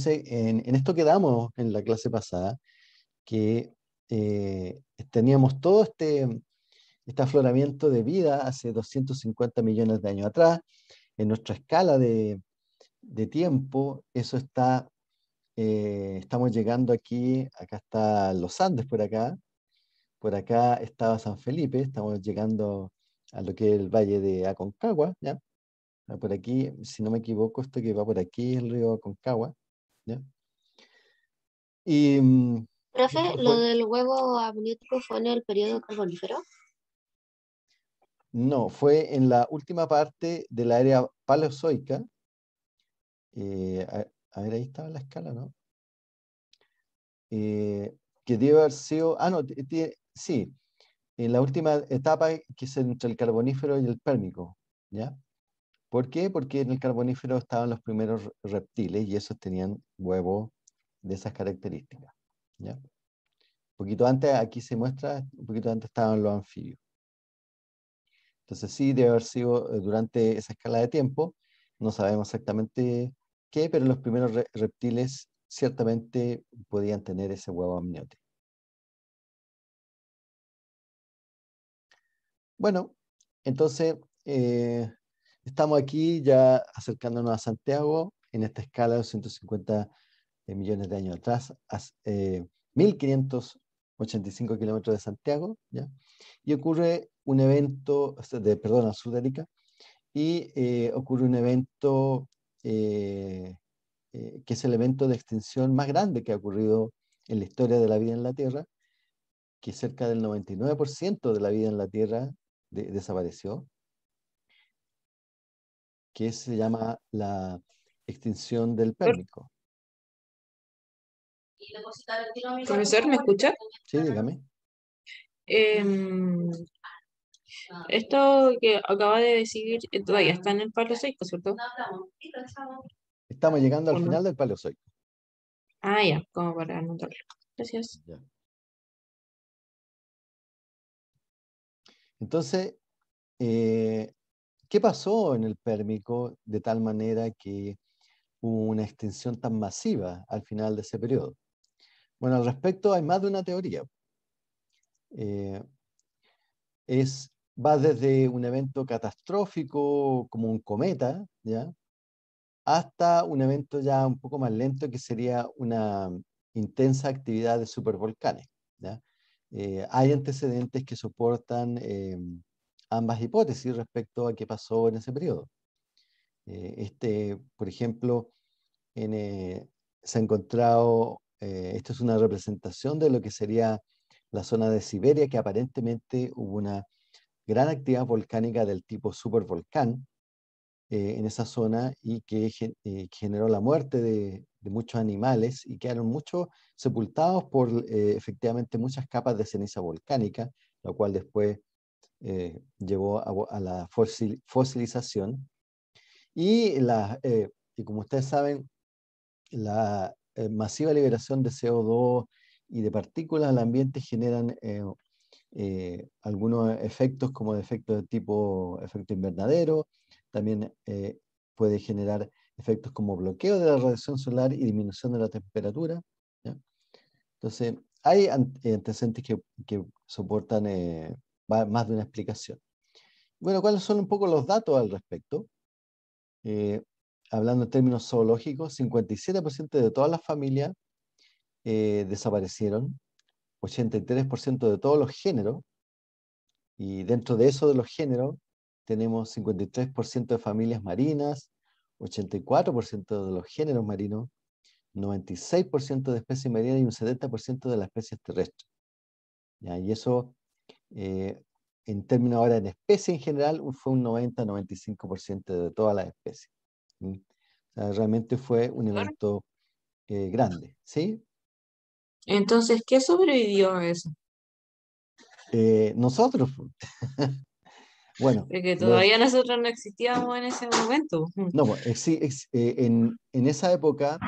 entonces, en, esto quedamos en la clase pasada, que eh, teníamos todo este, este afloramiento de vida hace 250 millones de años atrás. En nuestra escala de, de tiempo, eso está, eh, estamos llegando aquí, acá está los Andes por acá, por acá estaba San Felipe, estamos llegando a lo que es el valle de Aconcagua, ¿ya? Por aquí, si no me equivoco, esto que va por aquí el río Aconcagua, ¿ya? Y, mm, Profe, ¿lo del huevo amniótico fue en el periodo carbonífero? No, fue en la última parte de la área paleozoica. Eh, a, ver, ahí estaba la escala, ¿no? Eh, que debe haber sido, ah, no, sí, en la última etapa que es entre el carbonífero y el pérmico, ¿ya? ¿Por qué? Porque en el carbonífero estaban los primeros reptiles y esos tenían huevos de esas características, ¿ya? Un poquito antes, aquí se muestra, un poquito antes estaban los anfibios. Entonces sí, debe haber sido eh, durante esa escala de tiempo, no sabemos exactamente qué, pero los primeros reptiles ciertamente podían tener ese huevo amniótico. Bueno, entonces eh, estamos aquí ya acercándonos a Santiago en esta escala de 250 eh, millones de años atrás, a, 1585 kilómetros de Santiago, ¿ya? y ocurre un evento, de, perdón, a Sudamérica, y eh, ocurre un evento eh, eh, que es el evento de extinción más grande que ha ocurrido en la historia de la vida en la Tierra, que cerca del 99% de la vida en la Tierra desapareció, que se llama la extinción del Pérmico. Profesor, ¿me escucha? Sí, dígame. Em, esto que acaba de decir eh, todavía está en el Paleozoico, ¿cierto? Estamos llegando al final del Paleozoico. Ah, ya, como para anotarlo. Gracias. Entonces, eh, ¿qué pasó en el Pérmico de tal manera que hubo una extinción tan masiva al final de ese periodo? Bueno, al respecto hay más de una teoría. Eh, es, va desde un evento catastrófico como un cometa, ¿ya? hasta un evento ya un poco más lento que sería una intensa actividad de supervolcanes. ¿ya? Eh, hay antecedentes que soportan eh, ambas hipótesis respecto a qué pasó en ese periodo. este, por ejemplo, en, se ha encontrado, esto es una representación de lo que sería la zona de Siberia, que aparentemente hubo una gran actividad volcánica del tipo supervolcán eh, en esa zona y que eh, generó la muerte de, muchos animales y quedaron muchos sepultados por eh, efectivamente muchas capas de ceniza volcánica, lo cual después llevó a, la fosilización. Y, la, y como ustedes saben, la masiva liberación de CO2 y de partículas al ambiente generan eh, eh, algunos efectos como efectos de tipo efecto invernadero, también eh, puede generar efectos como bloqueo de la radiación solar y disminución de la temperatura. Entonces, hay antecedentes que, que soportan más de una explicación. Bueno, ¿cuáles son un poco los datos al respecto? hablando en términos zoológicos, 57% de todas las familias eh, desaparecieron, 83% de todos los géneros, y dentro de eso de los géneros tenemos 53% de familias marinas, 84% de los géneros marinos, 96% de especies marinas y un 70% de las especies terrestres. Y eso, eh, en términos ahora en especie en general, fue un 90-95% de todas las especies. realmente fue un evento eh, grande. ¿sí? Entonces, ¿qué sobrevivió a eso? Eh, nosotros. bueno. Porque todavía nosotros no existíamos en ese momento. No, eh, en, esa época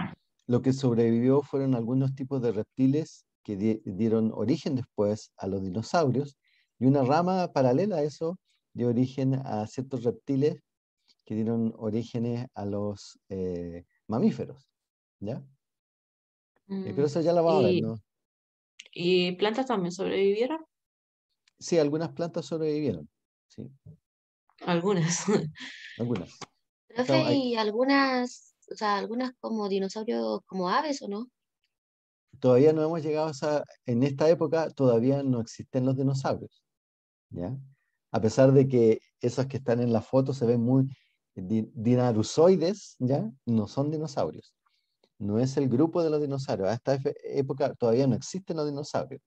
lo que sobrevivió fueron algunos tipos de reptiles que dieron origen después a los dinosaurios y una rama paralela a eso dio origen a ciertos reptiles que dieron orígenes a los eh, mamíferos. ¿Ya? Eh, pero eso ya lo vamos a ver, ¿no? ¿Y plantas también sobrevivieron? Sí, algunas plantas sobrevivieron, sí. Algunas. Algunas. Profe, ¿y algunas, o sea, algunas como dinosaurios, como aves o no? Todavía no hemos llegado a esa, en esta época todavía no existen los dinosaurios, ¿ya? A pesar de que esos que están en la foto se ven muy dinarusoides, ¿ya? No son dinosaurios. No es el grupo de los dinosaurios. A esta época todavía no existen los dinosaurios.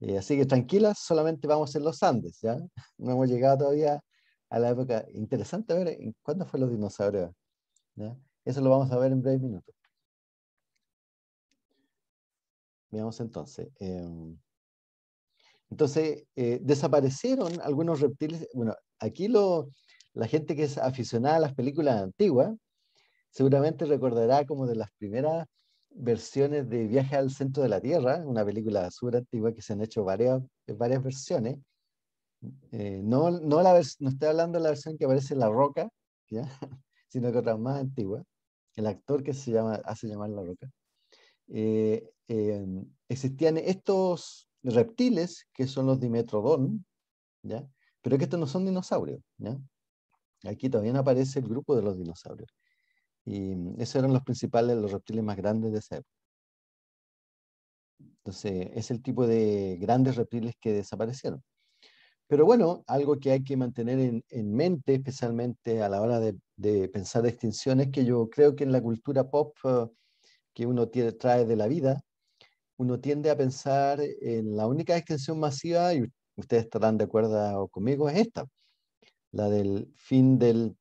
Eh, así que tranquilas, solamente vamos en los Andes, ¿ya? No hemos llegado todavía a la época. Interesante ver cuándo fue los dinosaurios. Eso lo vamos a ver en breve minutos. Veamos entonces. Em, entonces, eh, desaparecieron algunos reptiles. Bueno, aquí lo, la gente que es aficionada a las películas antiguas, seguramente recordará como de las primeras versiones de Viaje al Centro de la Tierra, una película súper antigua que se han hecho varias, varias versiones. Eh, no, no, la no estoy hablando de la versión que aparece en La Roca, ¿ya? sino que otra más antigua. El actor que se llama, hace llamar La Roca. Eh, em, existían estos reptiles que son los dimetrodón, ¿ya? pero que estos no son dinosaurios. Aquí no aparece el grupo de los dinosaurios. Y esos eran los principales, los reptiles más grandes de esa época. Entonces, es el tipo de grandes reptiles que desaparecieron. Pero bueno, algo que hay que mantener en, mente, especialmente a la hora de, pensar extinciones, que yo creo que en la cultura pop eh, que uno trae de la vida, uno tiende a pensar en la única extinción masiva, y ustedes estarán de acuerdo conmigo, es esta, la del fin del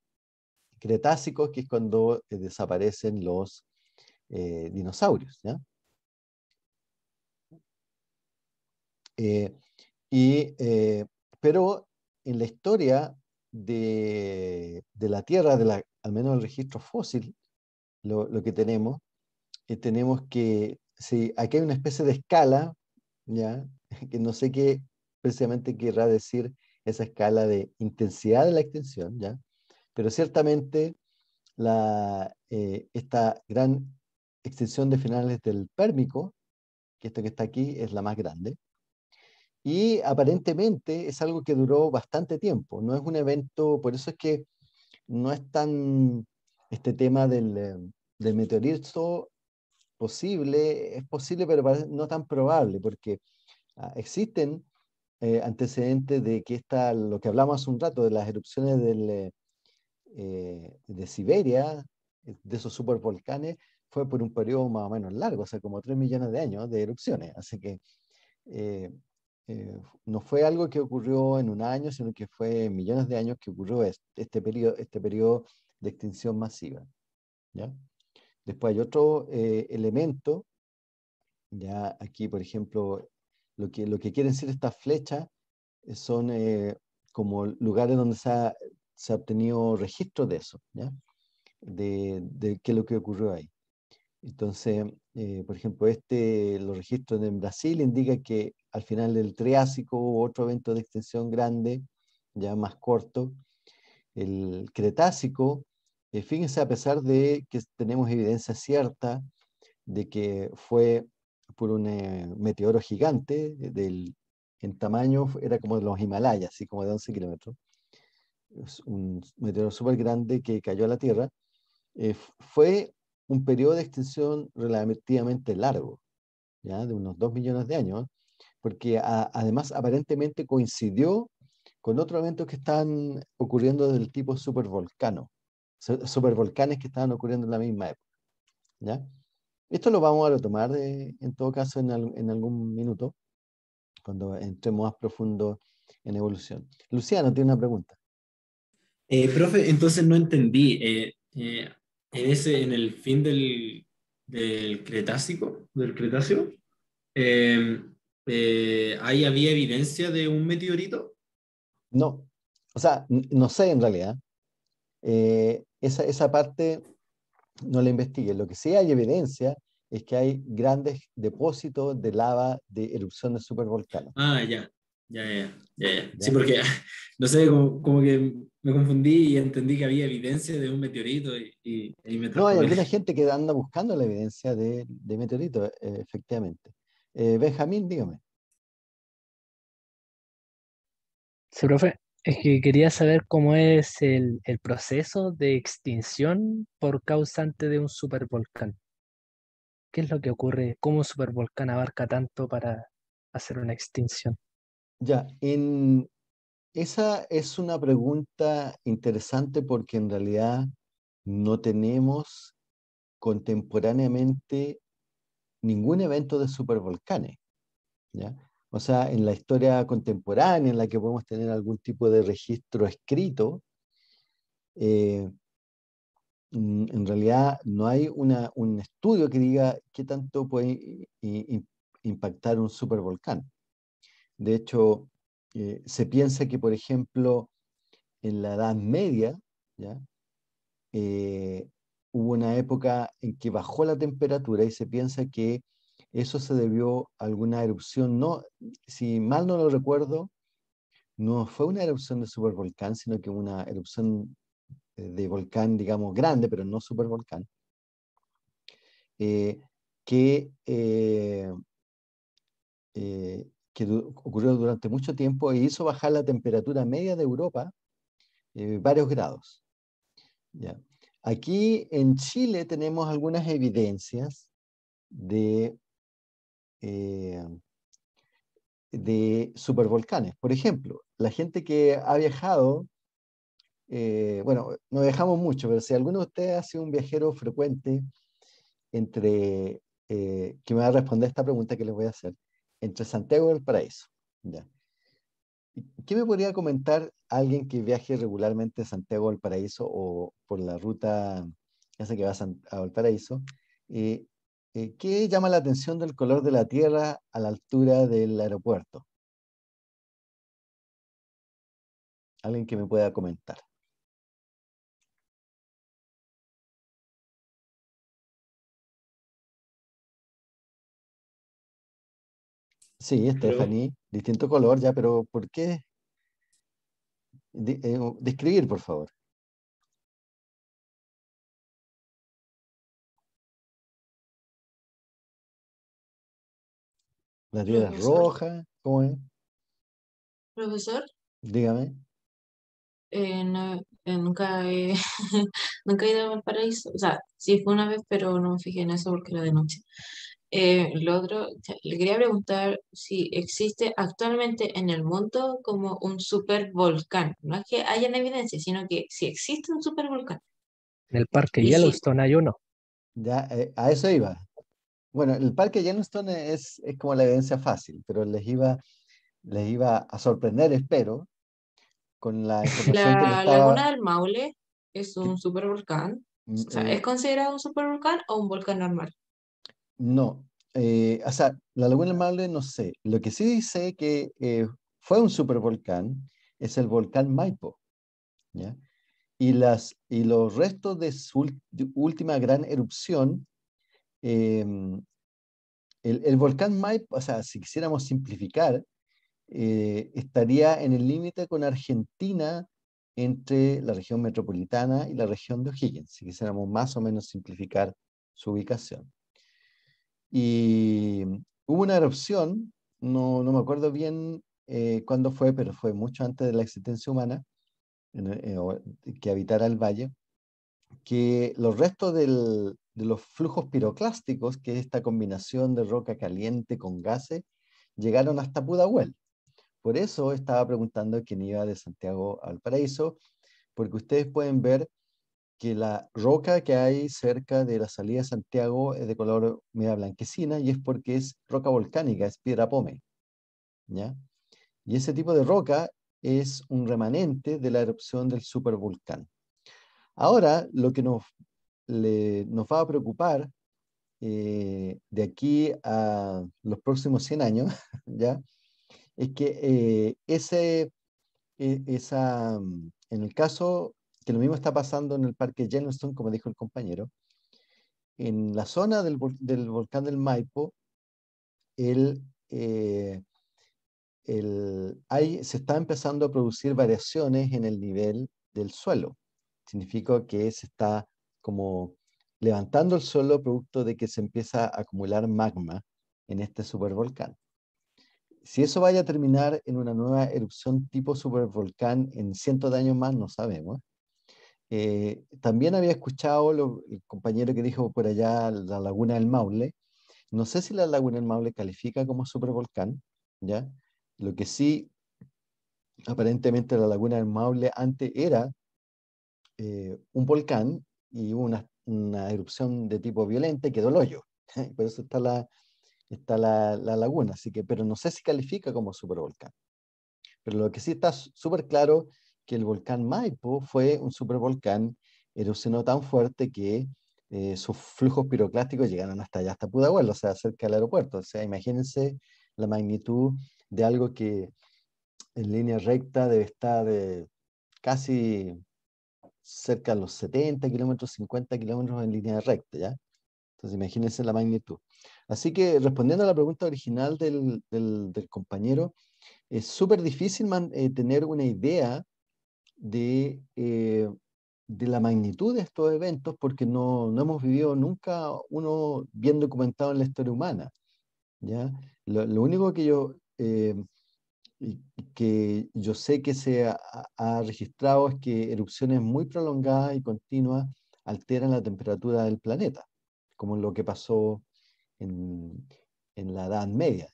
Cretácico, que es cuando eh, desaparecen los eh, dinosaurios. Eh, y, pero en la historia de, la Tierra, de la, al menos el registro fósil, lo, que tenemos, tenemos que, si aquí hay una especie de escala, ¿ya? que no sé qué precisamente querrá decir esa escala de intensidad de la extensión, ¿ya? Pero ciertamente la, eh, esta gran extensión de finales del pérmico, que esto que está aquí es la más grande, y aparentemente es algo que duró bastante tiempo, no es un evento, por eso es que no es tan este tema del, eh, del meteorito posible, es posible, pero no tan probable, porque ah, existen eh, antecedentes de que esta, lo que hablamos hace un rato, de las erupciones del, eh, de Siberia, de esos supervolcanes, fue por un periodo más o menos largo, o sea, como 3 millones de años de erupciones. Así que eh, no fue algo que ocurrió en un año, sino que fue millones de años que ocurrió este, este periodo, este periodo de extinción masiva. ¿ya? Después hay otro elemento, ya aquí, por ejemplo, lo que, lo que quieren decir estas flechas eh, son eh, como lugares donde se ha, se ha, obtenido registro de eso, ¿ya? De, de, qué es lo que ocurrió ahí. Entonces, eh, por ejemplo, este, los registros en Brasil indican que al final del Triásico hubo otro evento de extensión grande, ya más corto. El Cretácico, fíjense, a pesar de que tenemos evidencia cierta de que fue por un eh, meteoro gigante, del, en tamaño era como de los Himalayas, así como de 11 kilómetros. Un meteoro súper grande que cayó a la Tierra. Eh, fue un periodo de extensión relativamente largo, ¿ya? de unos 2 millones de años, porque además aparentemente coincidió con otros eventos que están ocurriendo del tipo supervolcano, supervolcanes que estaban ocurriendo en la misma época. ¿ya? Esto lo vamos a retomar en todo caso en, algún minuto, cuando entremos más profundo en evolución. Luciano tiene una pregunta. Eh, profe, entonces no entendí. Eh, eh, en, ese, en el fin del, del Cretácico, del Cretáceo, ¿ahí había evidencia de un meteorito? No, o sea, no sé en realidad. Esa, esa parte no la investigue. Lo que sí hay evidencia es que hay grandes depósitos de lava de erupción de supervolcanes. Ah, ya. Ya, ya, ya. Sí, porque, no sé, como, que me confundí y entendí que había evidencia de un meteorito y, me No, hay alguna gente que anda buscando la evidencia de, de meteorito, eh, efectivamente. Eh, Benjamín, dígame. Sí, profe. Es que quería saber cómo es el, proceso de extinción por causante de un supervolcán. ¿Qué es lo que ocurre? ¿Cómo un supervolcán abarca tanto para hacer una extinción? Ya, en, esa es una pregunta interesante porque en realidad no tenemos contemporáneamente ningún evento de supervolcanes. ¿ya? O sea, en la historia contemporánea en la que podemos tener algún tipo de registro escrito, eh, mm, en realidad no hay un estudio que diga qué tanto puede impactar un supervolcán. De hecho, eh, se piensa que, por ejemplo, en la Edad Media, ¿ya? Eh, hubo una época en que bajó la temperatura y se piensa que eso se debió a alguna erupción, no, si mal no lo recuerdo, no fue una erupción de supervolcán, sino que una erupción eh, de volcán, digamos, grande, pero no supervolcán, eh, que, eh, que ocurrió durante mucho tiempo e hizo bajar la temperatura media de Europa varios grados. Aquí en Chile tenemos algunas evidencias de eh, de supervolcanes. Por ejemplo, la gente que ha viajado, eh, bueno, no viajamos mucho, pero si alguno de ustedes ha sido un viajero frecuente entre, eh, que me va a responder esta pregunta que les voy a hacer, entre Santiago y el Paraíso. ¿ya? ¿Qué me podría comentar alguien que viaje regularmente a Santiago del Paraíso o por la ruta esa que va a, Valparaíso? Eh, eh, ¿Qué llama la atención del color de la Tierra a la altura del aeropuerto? Alguien que me pueda comentar. Sí, Stephanie, distinto color ya, pero ¿por qué? Eh, describir, por favor. La tierra es roja, ¿cómo es? Profesor, Dígame. eh, eh nunca, he, nunca he ido a Valparaíso. O sea, sí fue una vez, pero no me fijé en eso porque era de noche. Eh, lo otro, le quería preguntar si existe actualmente en el mundo como un supervolcán. No es que haya evidencia, sino que si existe un supervolcán. En el parque Yellowstone hay uno. Ya, eh, a eso iba. Bueno, el parque Yellowstone es, es como la evidencia fácil, pero les iba, les iba a sorprender, espero, con la información que La laguna del Maule es un supervolcán. Mm, o sea, ¿Es eh, considerado un supervolcán o un volcán normal? No, eh, o sea, la laguna del Maule no sé. Lo que sí sé que eh, fue un supervolcán es el volcán Maipo. ¿ya? Y, las, y los restos de su última gran erupción Em, el, volcán Maipo, o sea, si quisiéramos simplificar, eh, estaría en el límite con Argentina entre la región metropolitana y la región de O'Higgins, si quisiéramos más o menos simplificar su ubicación. Y hubo una erupción, no, no me acuerdo bien eh, cuándo fue, pero fue mucho antes de la existencia humana, eh, que habitara el valle, que los restos del, de los flujos piroclásticos, que es esta combinación de roca caliente con gases, llegaron hasta Pudahuel. Por eso estaba preguntando quién iba de Santiago al Paraíso, porque ustedes pueden ver que la roca que hay cerca de la salida de Santiago es de color media blanquecina y es porque es roca volcánica, es piedra pome. ¿ya? Y ese tipo de roca es un remanente de la erupción del supervolcán. Ahora, lo que nos nos va a preocupar eh, de aquí a los próximos 100 años, ¿ya? Es que eh, ese, e, esa, mm, en el caso que lo mismo está pasando en el parque Yellowstone, como dijo el compañero, en la zona del, volcán del Maipo, el, eh, hay, se está empezando a producir variaciones en el nivel del suelo. Significa que se está como levantando el suelo producto de que se empieza a acumular magma en este supervolcán. Si eso vaya a terminar en una nueva erupción tipo supervolcán en cientos de años más, no sabemos. Eh, también había escuchado lo, el compañero que dijo por allá la laguna del Maule. No sé si la laguna del Maule califica como supervolcán, ¿ya? Lo que sí, aparentemente la laguna del Maule antes era eh, un volcán y una, una, erupción de tipo violento y quedó el hoyo. Por eso está la, está la, la, laguna, así que, pero no sé si califica como supervolcán. Pero lo que sí está súper claro que el volcán Maipo fue un supervolcán, erosionó tan fuerte que eh, sus flujos piroclásticos llegaron hasta allá, hasta Pudahuel, o sea, cerca del aeropuerto. O sea, imagínense la magnitud de algo que en línea recta debe estar eh, casi cerca de los 70 kilómetros, 50 kilómetros en línea recta, ¿ya? Entonces imagínense la magnitud. Así que respondiendo a la pregunta original del, del, compañero, es súper difícil eh, tener una idea de, eh, de la magnitud de estos eventos porque no, no, hemos vivido nunca uno bien documentado en la historia humana. ¿ya? Lo, lo único que yo, eh, que yo sé que se ha, registrado es que erupciones muy prolongadas y continuas alteran la temperatura del planeta, como lo que pasó en, en la Edad Media.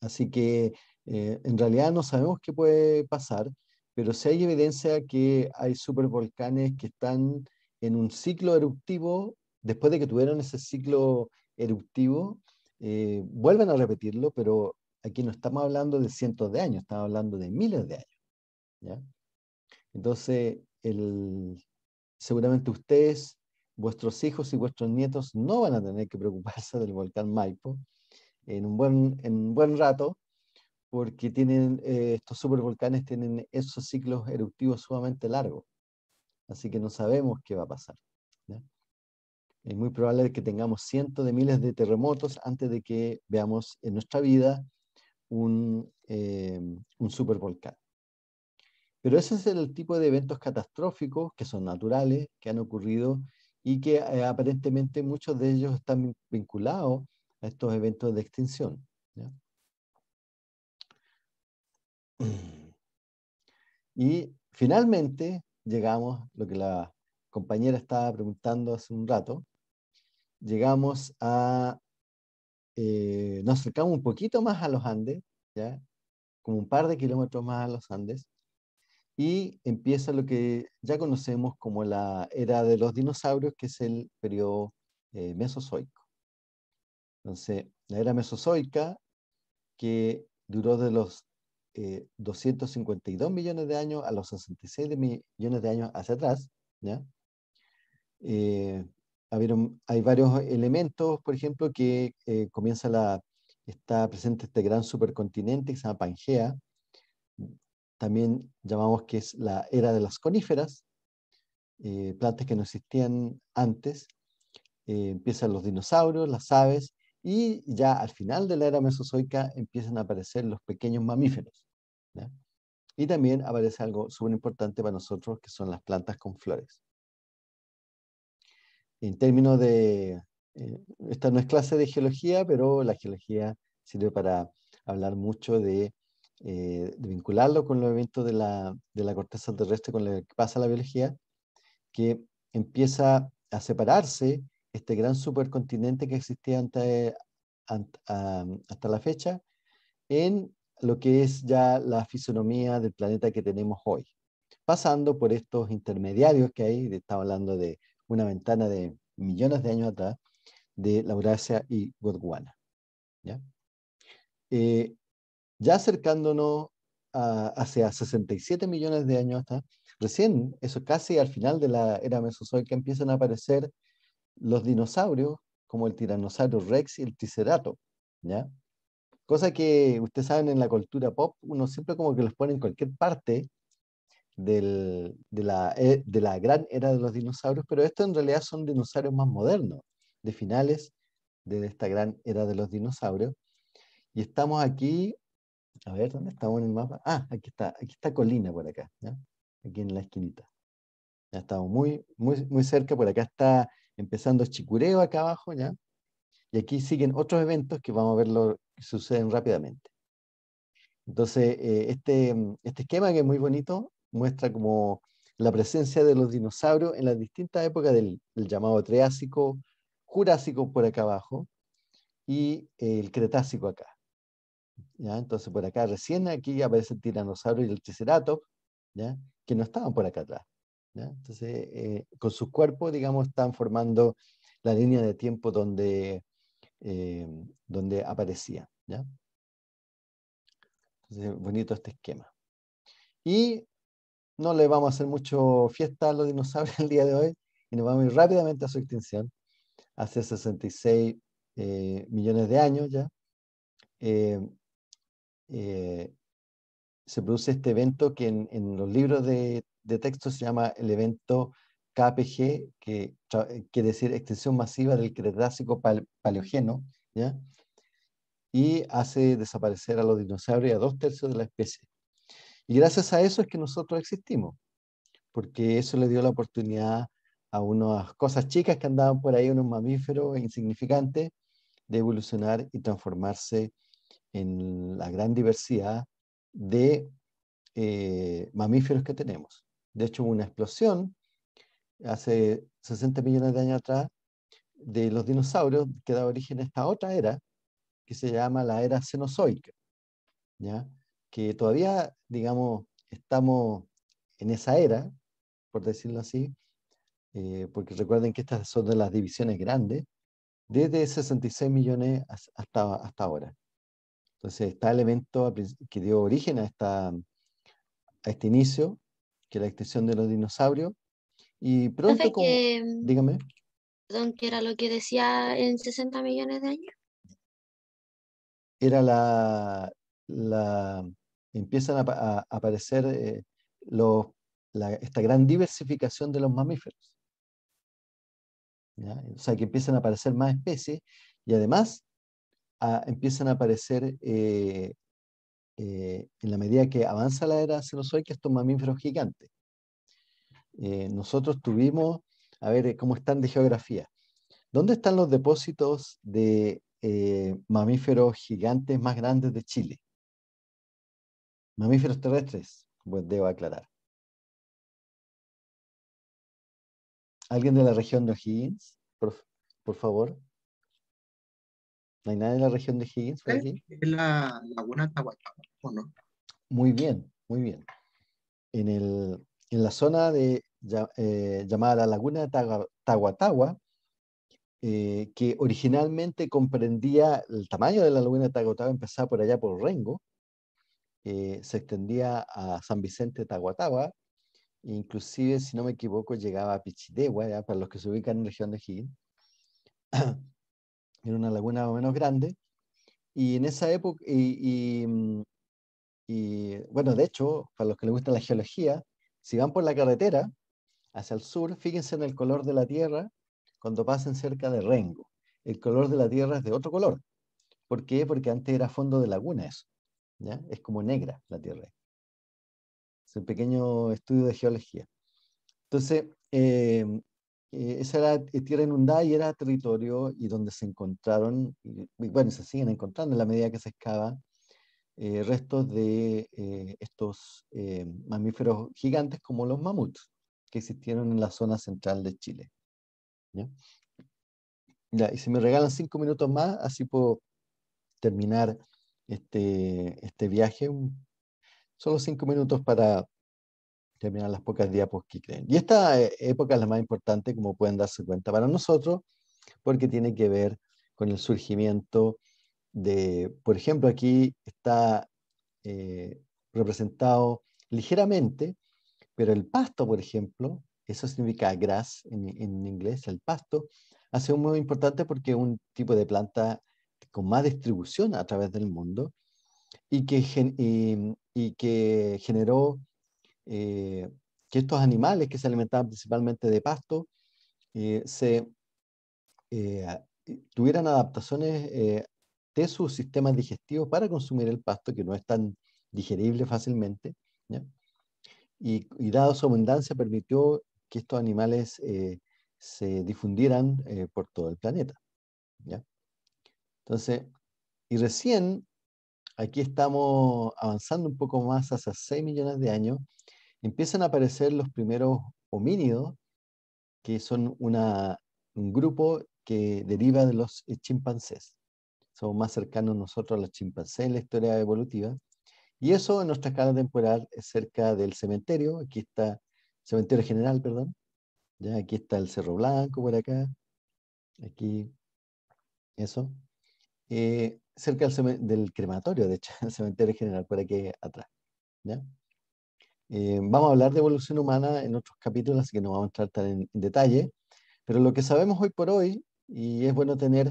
Así que eh, en realidad no sabemos qué puede pasar, pero sí hay evidencia que hay supervolcanes que están en un ciclo eruptivo, después de que tuvieron ese ciclo eruptivo, eh, vuelven a repetirlo, pero aquí no estamos hablando de cientos de años, estamos hablando de miles de años. ¿ya? Entonces, el, seguramente ustedes, vuestros hijos y vuestros nietos no van a tener que preocuparse del volcán Maipo en un buen, en un buen rato, porque tienen, eh, estos supervolcanes tienen esos ciclos eruptivos sumamente largos. Así que no sabemos qué va a pasar. Es muy probable que tengamos cientos de miles de terremotos antes de que veamos en nuestra vida un, eh, un supervolcán. Pero ese es el tipo de eventos catastróficos que son naturales, que han ocurrido y que eh, aparentemente muchos de ellos están vinculados a estos eventos de extinción. Y finalmente llegamos, lo que la compañera estaba preguntando hace un rato, llegamos a, eh, nos acercamos un poquito más a los Andes, ¿ya? como un par de kilómetros más a los Andes, y empieza lo que ya conocemos como la era de los dinosaurios, que es el periodo eh, mesozoico. Entonces, la era mesozoica, que duró de los 252 eh, millones de años a los 66 millones de años hacia atrás, ¿ya? Eh, hay varios elementos, por ejemplo, que eh, comienza la, está presente este gran supercontinente que se llama Pangea, también llamamos que es la era de las coníferas, plantas que no existían antes, empiezan los dinosaurios, las aves, y ya al final de la era mesozoica empiezan a aparecer los pequeños mamíferos. Y también aparece algo súper importante para nosotros, que son las plantas con flores. En términos de, eh, esta no es clase de geología, pero la geología sirve para hablar mucho de, eh, de vincularlo con los eventos de la, de la corteza terrestre, con lo que pasa la biología, que empieza a separarse este gran supercontinente que existía ante, hasta la fecha en lo que es ya la fisonomía del planeta que tenemos hoy, pasando por estos intermediarios que hay, estamos hablando de una ventana de millones de años atrás, de Laurasia y Gondwana. ¿ya? Eh, acercándonos hacia 67 millones de años atrás, recién, eso casi al final de la era mesozoica, empiezan a aparecer los dinosaurios como el tiranosaurio rex y el triceratops, ¿ya? Cosa que ustedes saben en la cultura pop, uno siempre como que los pone en cualquier parte del, de, la, e, de la gran era de los dinosaurios, pero estos en realidad son dinosaurios más modernos, de finales de esta gran era de los dinosaurios. Y estamos aquí A ver, ¿dónde estamos en el mapa? Ah, aquí está, aquí está Colina por acá, aquí en la esquinita. Ya estamos muy, muy, muy cerca, por acá está empezando Chicureo acá abajo, ¿ya? Y aquí siguen otros eventos que vamos a ver lo que suceden rápidamente. Entonces, eh, este, este esquema que es muy bonito muestra como la presencia de los dinosaurios en las distintas épocas del, llamado Triásico, Jurásico por acá abajo y el Cretácico acá. ¿ya? Entonces, por acá recién aquí aparece el tiranosaurio y el triceratops, ¿ya? que no estaban por acá atrás. Entonces, eh, con sus cuerpos, digamos, están formando la línea de tiempo donde, eh, donde aparecía. ¿ya? Entonces, bonito este esquema. Y no le vamos a hacer mucho fiesta a los dinosaurios el día de hoy y nos vamos a ir rápidamente a su extinción, hace 66 eh, millones de años ya. se produce este evento que en, en los libros de de texto se llama el evento KPG, que quiere decir extensión masiva del Cretácico Paleógeno, ¿ya? y hace desaparecer a los dinosaurios a dos tercios de la especie. Y gracias a eso es que nosotros existimos, porque eso le dio la oportunidad a unas cosas chicas que andaban por ahí, unos mamíferos insignificantes, de evolucionar y transformarse en la gran diversidad de eh, mamíferos que tenemos. De hecho, hubo una explosión hace 60 millones de años atrás de los dinosaurios que da origen a esta otra era, que se llama la era cenozoica, ¿ya? Que todavía, digamos, estamos en esa era, por decirlo así, eh, porque recuerden que estas son de las divisiones grandes, desde 66 millones hasta, hasta ahora. Entonces, está el evento que dio origen a, esta, a este inicio que la extinción de los dinosaurios. Y pronto, como, mm, dígame. Perdón, ¿qué era lo que decía en 60 millones de años? Era la, la empiezan a, aparecer eh, esta gran diversificación de los mamíferos. O sea, que empiezan a aparecer más especies y además empiezan a aparecer eh, eh, en la medida que avanza la era cenozoica, estos mamíferos gigantes. Nosotros tuvimos, a ver cómo están de geografía. ¿Dónde están los depósitos de mamíferos gigantes más grandes de Chile? Mamíferos terrestres, pues debo aclarar. ¿Alguien de la región de O'Higgins? por favor. ¿No hay nada en la región de Higgins por aquí? Es la laguna Tahuatahua, ¿o no? Muy bien, muy bien. En, el, en la zona de, eh, llamada la laguna Tahuatahua, eh, que originalmente comprendía el tamaño de la laguna de Tahuatahua, empezaba por allá por Rengo, eh, se extendía a San Vicente Tahuatahua, inclusive, si no me equivoco, llegaba a Pichidegua, para los que se ubican en la región de Higgins. era una laguna más o menos grande, y en esa época, mm, y, bueno, de hecho, para los que les gusta la geología, si van por la carretera hacia el sur, fíjense en el color de la tierra cuando pasen cerca de Rengo. El color de la tierra es de otro color. ¿Por qué? Porque antes era fondo de laguna eso. ¿Ya? Es como negra la tierra. Es un pequeño estudio de geología. Entonces, eh, eh, esa era eh, tierra inundada y era territorio y donde se encontraron, y, bueno, se siguen encontrando en la medida que se excava, eh, restos de estos mamíferos gigantes como los mamuts que existieron en la zona central de Chile. ¿ya? y si me regalan cinco minutos más, así puedo terminar este, este viaje. Solo cinco minutos para terminar las pocas diapos que creen. Y esta eh, época es la más importante, como pueden darse cuenta para nosotros, porque tiene que ver con el surgimiento de, por ejemplo, aquí está eh, representado ligeramente, pero el pasto, por ejemplo, eso significa grass en, en inglés, el pasto, hace un muy importante porque es un tipo de planta con más distribución a través del mundo y que, y, y que generó eh, que estos animales que se alimentaban principalmente de pasto eh, se, eh, tuvieran adaptaciones de sus sistemas digestivos para consumir el pasto, que no es tan digerible fácilmente. Y, y dado su abundancia, permitió que estos animales eh, se difundieran eh, por todo el planeta. Entonces, y recién, aquí estamos avanzando un poco más, hace 6 millones de años, empiezan a aparecer los primeros homínidos, que son una, un grupo que deriva de los chimpancés. Somos más cercanos nosotros a los chimpancés en la historia evolutiva. Y eso en nuestra escala temporal es cerca del cementerio. Aquí está, cementerio general, perdón. Ya aquí está el Cerro Blanco por acá. Aquí, eso. Eh, cerca del, crematorio, de hecho, el cementerio general por aquí atrás. ¿ya? Eh, vamos a hablar de evolución humana en otros capítulos, así que no vamos a entrar tan en, detalle, pero lo que sabemos hoy por hoy, y es bueno tener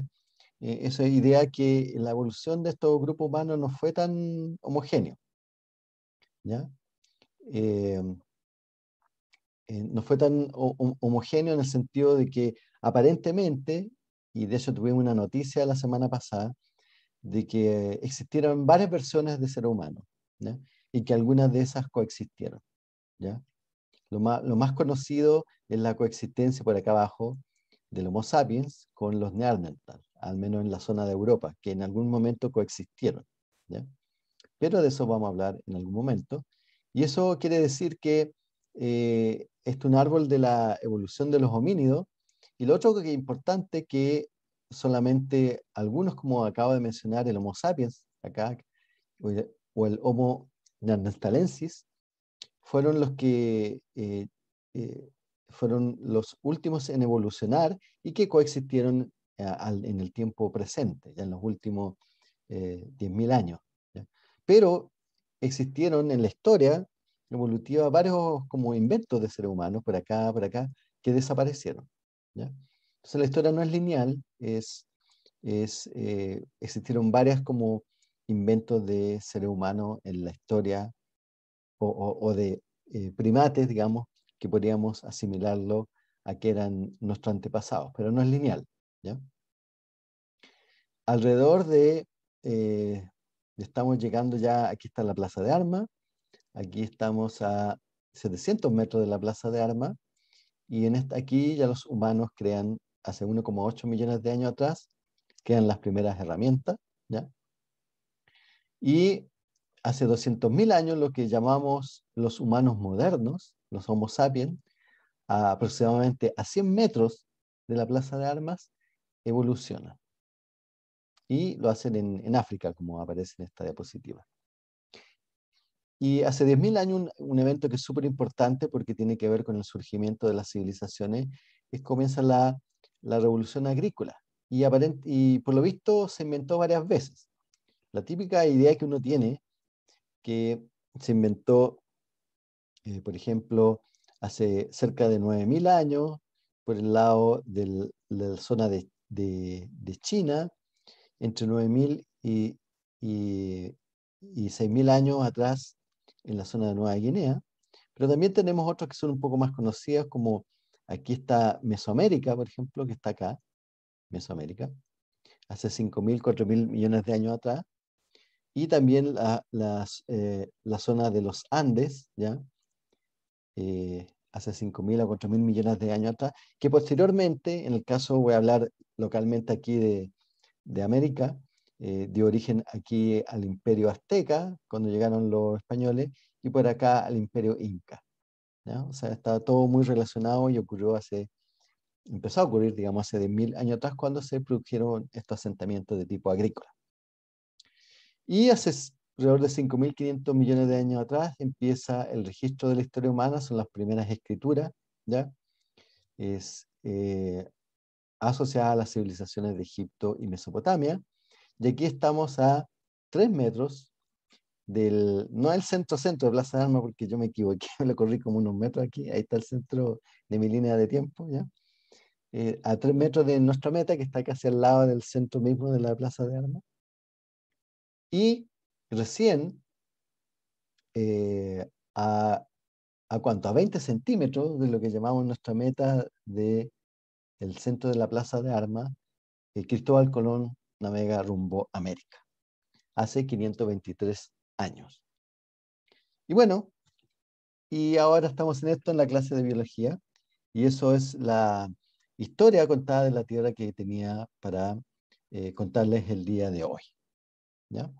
eh, esa idea que la evolución de estos grupos humanos no fue tan homogéneo. ¿ya? Eh, no fue tan homogéneo en el sentido de que aparentemente, y de hecho tuvimos una noticia la semana pasada, de que existieron varias versiones de ser humano. y que algunas de esas coexistieron. ¿ya? Lo, más, lo más conocido es la coexistencia por acá abajo del Homo sapiens con los Neandertal, al menos en la zona de Europa, que en algún momento coexistieron. ¿ya? Pero de eso vamos a hablar en algún momento. Y eso quiere decir que eh, es un árbol de la evolución de los homínidos. Y lo otro que es importante que solamente algunos, como acabo de mencionar, el Homo sapiens, acá, o el Homo neandertalensis fueron los que eh, eh, fueron los últimos en evolucionar y que coexistieron eh, en el tiempo presente, ya en los últimos 10.000 años. Pero existieron en la historia evolutiva varios como inventos de seres humanos, por acá, por acá, que desaparecieron. Entonces la historia no es lineal, es, es existieron varias como inventos de seres humanos en la historia o, de eh, primates, digamos, que podríamos asimilarlo a que eran nuestros antepasados, pero no es lineal. ¿ya? Alrededor de, eh, estamos llegando ya, aquí está la Plaza de Armas, aquí estamos a 700 metros de la Plaza de Armas, y en esta, aquí ya los humanos crean, hace 1,8 millones de años atrás, crean las primeras herramientas, ¿ya? Y hace 200.000 años lo que llamamos los humanos modernos, los Homo sapiens, aproximadamente a 100 metros de la Plaza de Armas, evolucionan. Y lo hacen en, África, como aparece en esta diapositiva. Y hace 10.000 años un, un, evento que es súper importante porque tiene que ver con el surgimiento de las civilizaciones, es comienza la, la revolución agrícola. Y, y por lo visto se inventó varias veces. La típica idea que uno tiene, que se inventó, eh, por ejemplo, hace cerca de 9.000 años, por el lado de la zona de, China, entre 9.000 y, y, 6.000 años atrás en la zona de Nueva Guinea. Pero también tenemos otros que son un poco más conocidos, como aquí está Mesoamérica, por ejemplo, que está acá, Mesoamérica, hace 5.000, 4.000 millones de años atrás y también la, las, eh, la zona de los Andes, ¿ya? Eh, hace 5.000 a 4.000 millones de años atrás, que posteriormente, en el caso voy a hablar localmente aquí de, de América, eh, dio origen aquí al imperio azteca, cuando llegaron los españoles, y por acá al imperio inca. ¿ya? O sea, está todo muy relacionado y ocurrió hace, empezó a ocurrir, digamos, hace de mil años atrás, cuando se produjeron estos asentamientos de tipo agrícola. Y hace alrededor de 5.500 millones de años atrás empieza el registro de la historia humana, son las primeras escrituras, ¿ya? Es eh, asociada a las civilizaciones de Egipto y Mesopotamia. Y aquí estamos a 3 metros del, no el centro-centro de Plaza de Armas, porque yo me equivoqué, me lo corrí como unos metros aquí, ahí está el centro de mi línea de tiempo, ¿ya? Eh, a 3 metros de nuestra meta, que está casi al lado del centro mismo de la Plaza de Armas. Y recién, eh, a, a cuánto, a 20 centímetros de lo que llamamos nuestra meta del el centro de la Plaza de Armas, eh, Cristóbal Colón navega rumbo América, hace 523 años. Y bueno, y ahora estamos en esto en la clase de biología, y eso es la historia contada de la Tierra que tenía para eh, contarles el día de hoy. ¿ya?